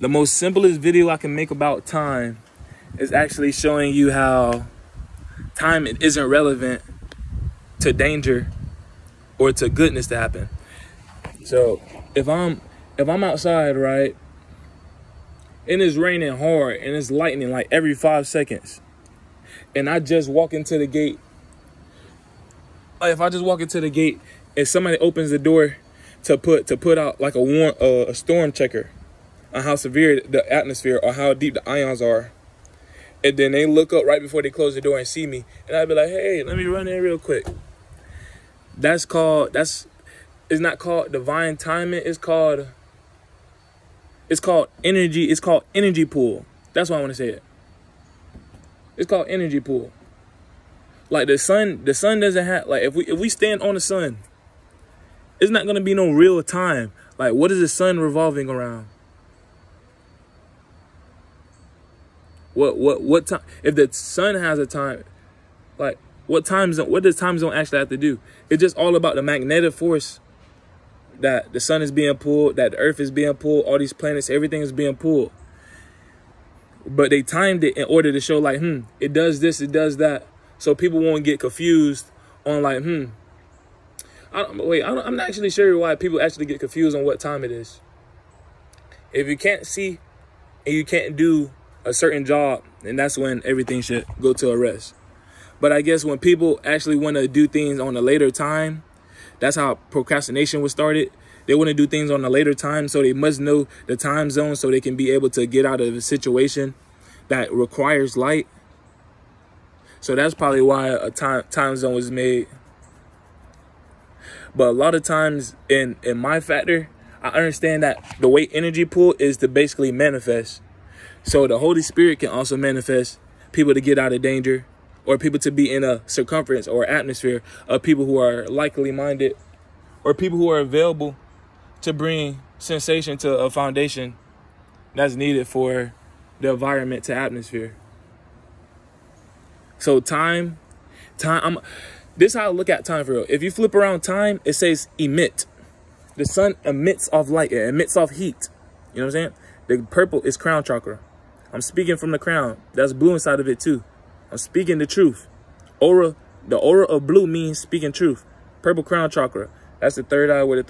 the most simplest video I can make about time is actually showing you how time isn't relevant to danger or to goodness to happen. So if I'm if I'm outside, right, and it's raining hard and it's lightning like every five seconds, and I just walk into the gate, like if I just walk into the gate and somebody opens the door to put to put out like a warm uh, a storm checker on how severe the atmosphere or how deep the ions are. And then they look up right before they close the door and see me. And I'd be like, hey, let me run in real quick. That's called that's it's not called divine timing, it's called it's called energy, it's called energy pool. That's why I want to say it. It's called energy pool. Like the sun, the sun doesn't have like if we if we stand on the sun, it's not gonna be no real time. Like what is the sun revolving around? What what what time? If the sun has a time, like what time zone? What does time zone actually have to do? It's just all about the magnetic force that the sun is being pulled, that the earth is being pulled, all these planets, everything is being pulled. But they timed it in order to show like, hmm, it does this, it does that, so people won't get confused on like, hmm. I don't, wait, I am not actually sure why people actually get confused on what time it is. If you can't see and you can't do a certain job, and that's when everything should go to a rest. But I guess when people actually want to do things on a later time, that's how procrastination was started. They want to do things on a later time, so they must know the time zone so they can be able to get out of a situation that requires light. So that's probably why a time time zone was made. But a lot of times in in my factor, I understand that the way energy pool is to basically manifest. So the Holy Spirit can also manifest people to get out of danger or people to be in a circumference or atmosphere of people who are likely minded or people who are available to bring sensation to a foundation that's needed for the environment to atmosphere. So time, time, I'm, this is how I look at time for real. If you flip around time, it says emit. The sun emits off light, it emits off heat. You know what I'm saying? The purple is crown chakra. I'm speaking from the crown. That's blue inside of it too. I'm speaking the truth. Aura, the aura of blue means speaking truth. Purple crown chakra. That's the third eye with the third.